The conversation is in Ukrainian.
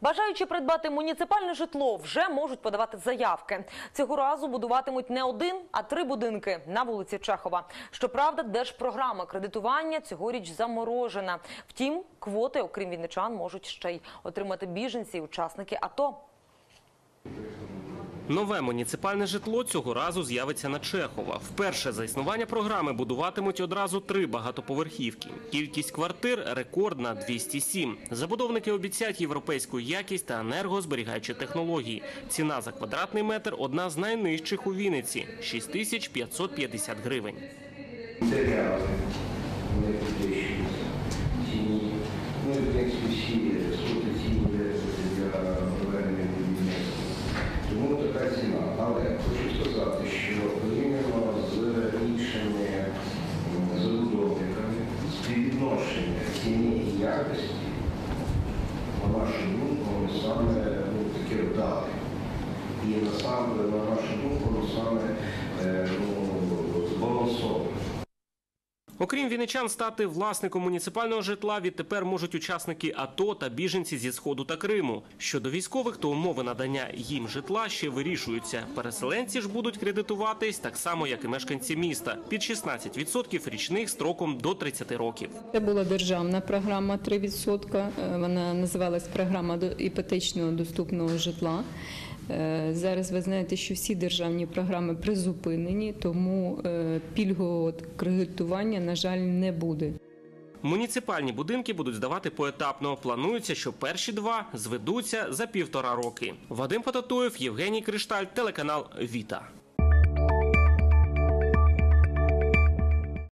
Бажаючи придбати муніципальне житло, вже можуть подавати заявки. Цього разу будуватимуть не один, а три будинки на вулиці Чехова. Щоправда, держпрограма кредитування цьогоріч заморожена. Втім, квоти, окрім вінничан, можуть ще й отримати біженці, і учасники АТО. Нове муніципальне житло цього разу з'явиться на Чехова. Вперше за існування програми будуватимуть одразу три багатоповерхівки. Кількість квартир рекордна 207. Забудовники обіцяють європейську якість та енергозберігаючі технології. Ціна за квадратний метр одна з найнижчих у Вінниці 6550 гривень. матеріали не підвищуються, ціні. Ну в принципі всі співвідношення і якості, на нашу думку, саме ну, таке вдале. І на нашу думку, саме Окрім вінничан, стати власником муніципального житла відтепер можуть учасники АТО та біженці зі сходу та Криму. Щодо військових, то умови надання їм житла ще вирішуються. Переселенці ж будуть кредитуватись так само, як і мешканці міста, під 16% річних строком до 30 років. Це була державна програма 3%. Е, Вона називалась програма іпотечного доступного житла. Е, Зараз ви знаєте, що всі державні програми призупинені, тому е, пільгового кредитування, на жаль, не буде. Муніципальні будинки будуть здавати поетапно. Планується, що перші два зведуться за півтора роки. Вадим Потатуєв, Євгеній Кришталь, телеканал Віта.